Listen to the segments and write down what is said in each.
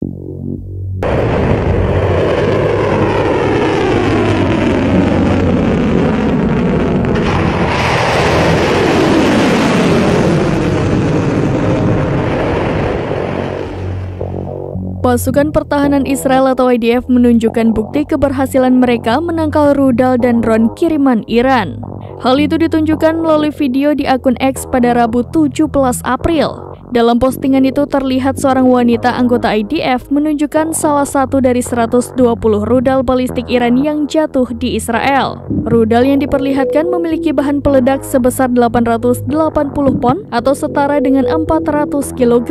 Pasukan Pertahanan Israel atau IDF menunjukkan bukti keberhasilan mereka menangkal rudal dan drone kiriman Iran. Hal itu ditunjukkan melalui video di akun X pada Rabu 17 April. Dalam postingan itu terlihat seorang wanita anggota IDF menunjukkan salah satu dari 120 rudal balistik Iran yang jatuh di Israel. Rudal yang diperlihatkan memiliki bahan peledak sebesar 880 pon atau setara dengan 400 kg.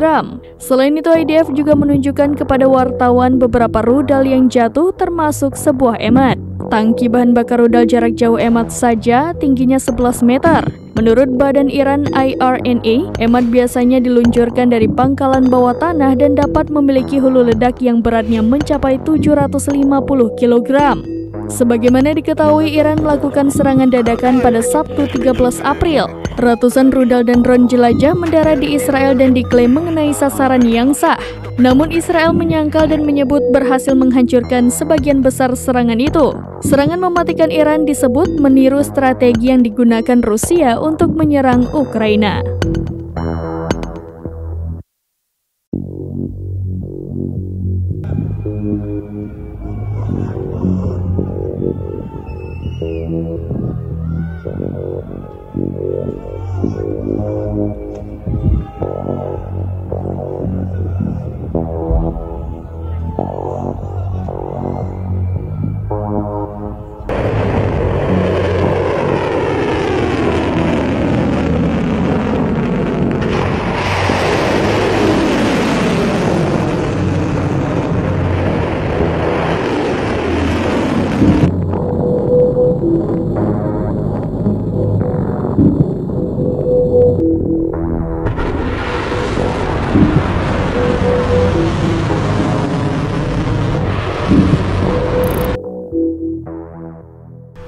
Selain itu IDF juga menunjukkan kepada wartawan beberapa rudal yang jatuh termasuk sebuah emat. Tangki bahan bakar rudal jarak jauh emat saja tingginya 11 meter. Menurut Badan Iran IRNA, emat biasanya diluncurkan dari pangkalan bawah tanah dan dapat memiliki hulu ledak yang beratnya mencapai 750 kg. Sebagaimana diketahui, Iran melakukan serangan dadakan pada Sabtu 13 April. Ratusan rudal dan drone jelajah mendarat di Israel dan diklaim mengenai sasaran yang sah. Namun Israel menyangkal dan menyebut berhasil menghancurkan sebagian besar serangan itu. Serangan mematikan Iran disebut meniru strategi yang digunakan Rusia untuk menyerang Ukraina.